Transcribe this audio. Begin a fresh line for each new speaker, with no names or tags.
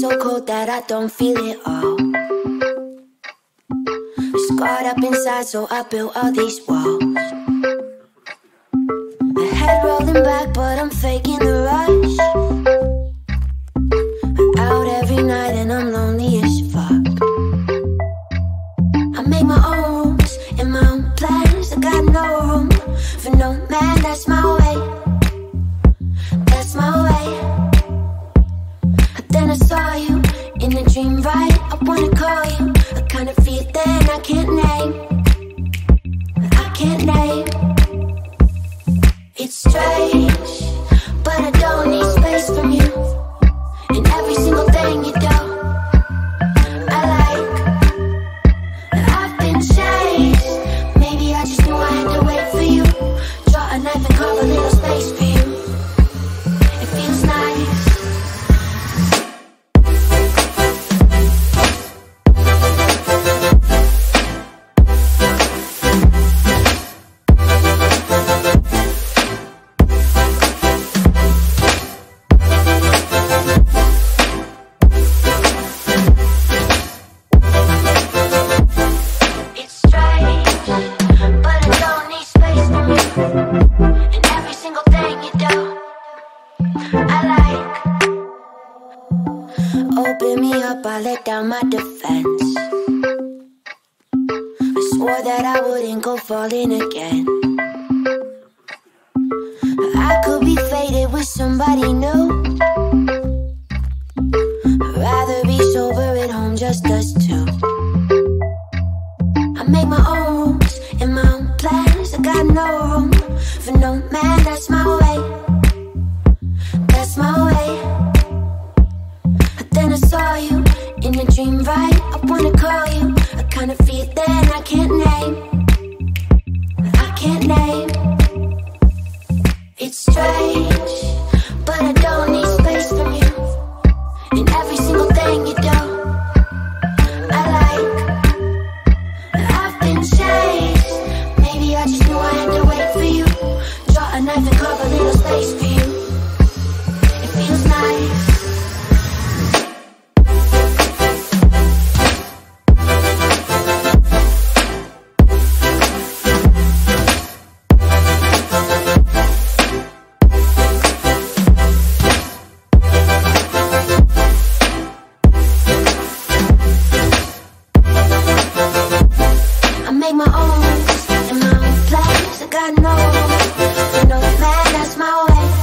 that I don't feel it all. Scarred up inside, so I built all these walls. My head rolling back, but I'm faking the rush. Out every night, and I'm lonely as fuck. I make my own rules and my own plans. I got no room for no man. That's my way. Right? I wanna call you. A kind of feel that I can't name. I like. Open me up, I let down my defense. I swore that I wouldn't go falling again. I could be faded with somebody new. I'd rather be sober at home, just us two. I make my I wanna call you kinda I can't name. I can't name. It's strange. flames, I got no, no plan, that's my way.